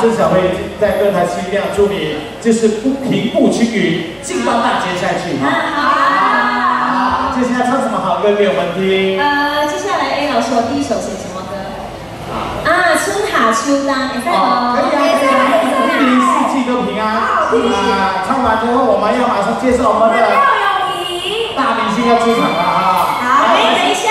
郑小慧在歌台一定要，祝你就是不平步青云，进到大街下去哈。好，接下来唱什么好歌给我们听？呃，接下来 A 老师，我第一首写什么歌？啊，春夏秋冬，你在吗？可以啊，可以啊，一年四季都平安。啊，唱完之后我们要马上介绍我们的大明星要出场了啊。好，等一下